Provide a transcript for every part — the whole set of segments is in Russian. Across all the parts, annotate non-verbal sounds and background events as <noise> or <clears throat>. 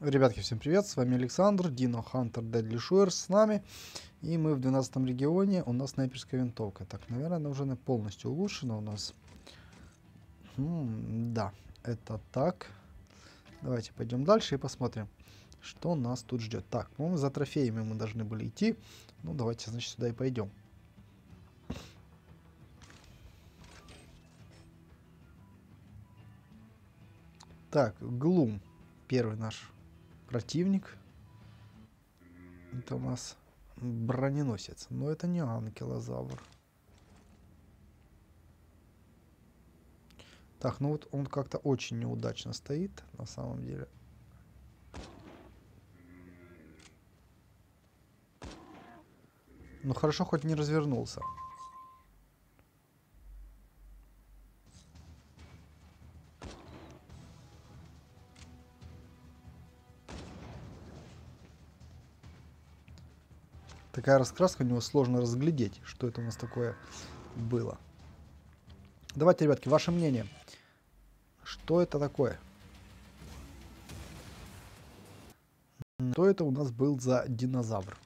Ребятки, всем привет, с вами Александр, Дино Хантер Deadly Shores с нами. И мы в 12 регионе, у нас снайперская винтовка. Так, наверное, она уже полностью улучшена у нас. М да, это так. Давайте пойдем дальше и посмотрим, что нас тут ждет. Так, ну за трофеями мы должны были идти. Ну давайте, значит, сюда и пойдем. Так, Глум. Первый наш противник. Это у нас броненосец. Но это не анкилозавр. Так, ну вот он как-то очень неудачно стоит, на самом деле. Ну хорошо, хоть не развернулся. Такая раскраска, у него сложно разглядеть, что это у нас такое было. Давайте, ребятки, ваше мнение. Что это такое? Что это у нас был за динозавр?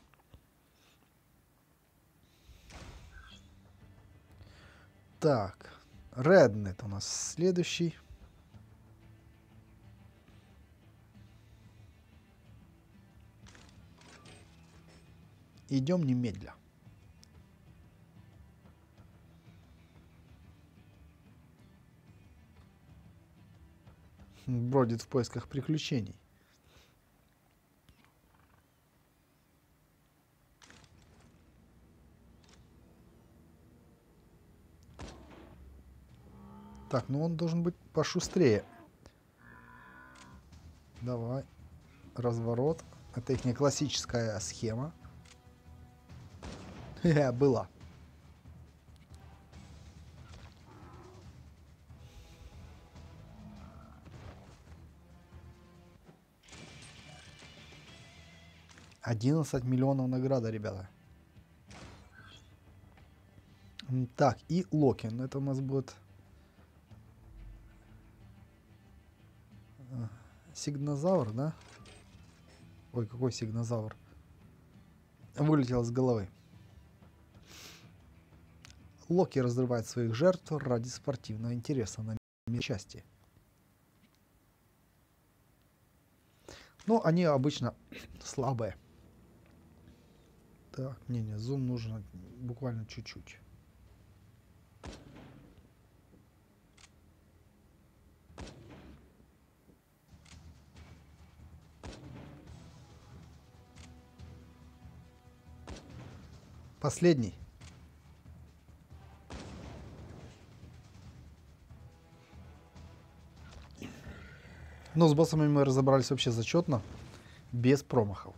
Так, Реднет у нас следующий. Идем немедля. Бродит в поисках приключений. Так, ну он должен быть пошустрее. Давай. Разворот. Это их не классическая схема. Была. Одиннадцать миллионов награда, ребята. Так, и Локи. Ну, это у нас будет... А, сигнозавр, да? Ой, какой сигнозавр? Вылетел с головы. Локи разрывает своих жертв ради спортивного интереса на части. Но они обычно слабые. Так, не-не, зум нужно буквально чуть-чуть. Последний. Но с боссами мы разобрались вообще зачетно, без промахов.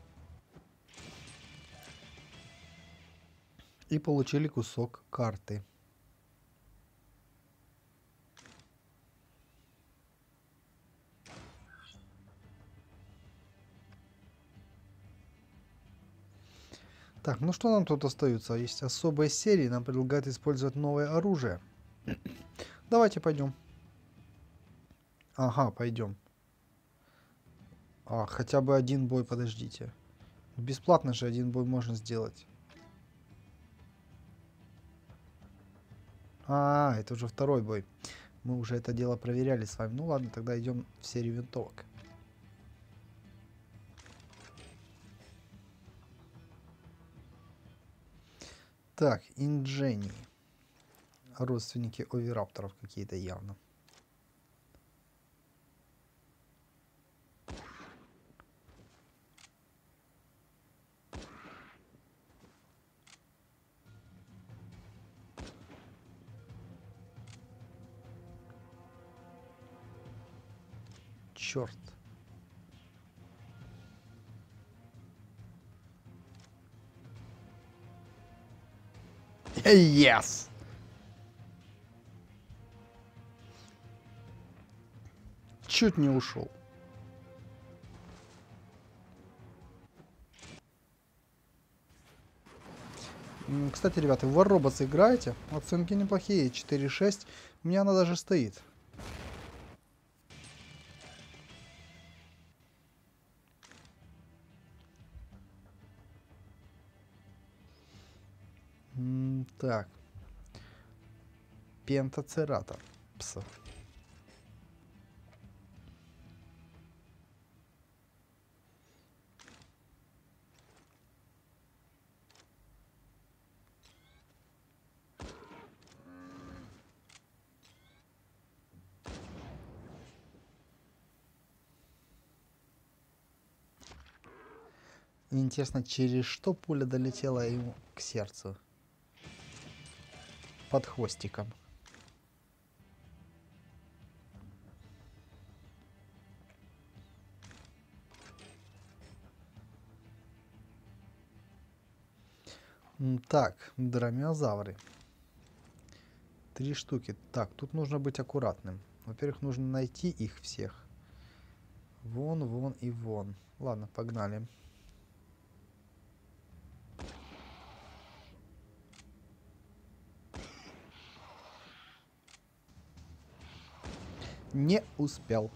И получили кусок карты. Так, ну что нам тут остается? Есть особые серии, нам предлагают использовать новое оружие. Давайте пойдем. Ага, пойдем. А, хотя бы один бой, подождите. Бесплатно же один бой можно сделать. А, это уже второй бой. Мы уже это дело проверяли с вами. Ну ладно, тогда идем в серию винтовок. Так, инжени. Родственники оверапторов какие-то явно. Черт. Yes! Чуть не ушел. Кстати, ребята, в War Robots играете? Оценки неплохие, 4.6. У меня она даже стоит. Так. Пентацератор. Пса. Интересно, через что пуля долетела ему к сердцу? Под хвостиком. Так, дромеозавры. Три штуки. Так, тут нужно быть аккуратным. Во-первых, нужно найти их всех. Вон, вон и вон. Ладно, погнали. Не успел.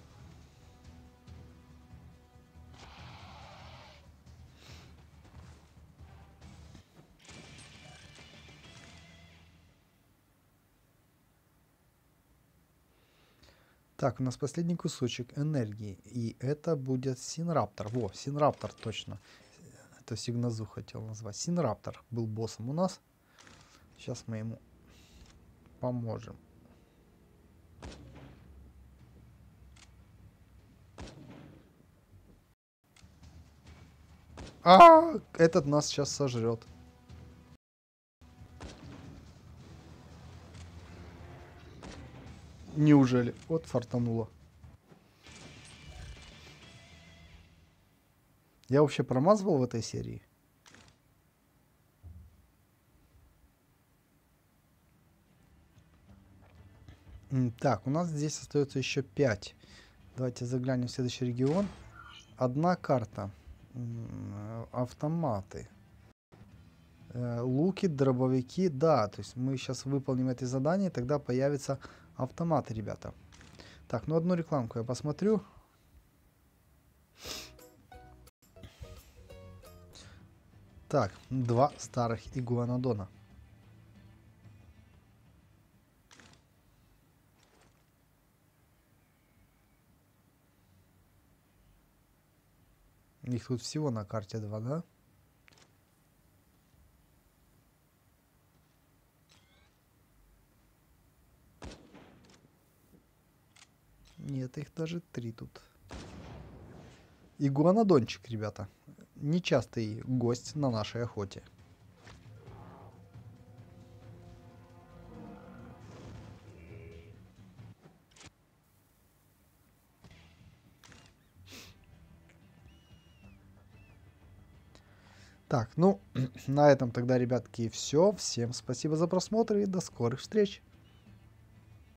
Так, у нас последний кусочек энергии. И это будет Синраптор. Во, Синраптор точно. Это Сигназу хотел назвать. Синраптор был боссом у нас. Сейчас мы ему поможем. А, этот нас сейчас сожрет. Неужели? Вот фартануло. Я вообще промазывал в этой серии? Так, у нас здесь остается еще 5. Давайте заглянем в следующий регион. Одна карта автоматы. Э, луки, дробовики, да, то есть мы сейчас выполним это задание, тогда появятся автоматы, ребята. Так, ну одну рекламку я посмотрю. Так, два старых игуанодона. Их тут всего на карте два, да? Нет, их даже три тут. Игуанодончик, ребята. Нечастый гость на нашей охоте. Так, ну, <clears throat> на этом тогда, ребятки, все. Всем спасибо за просмотр и до скорых встреч.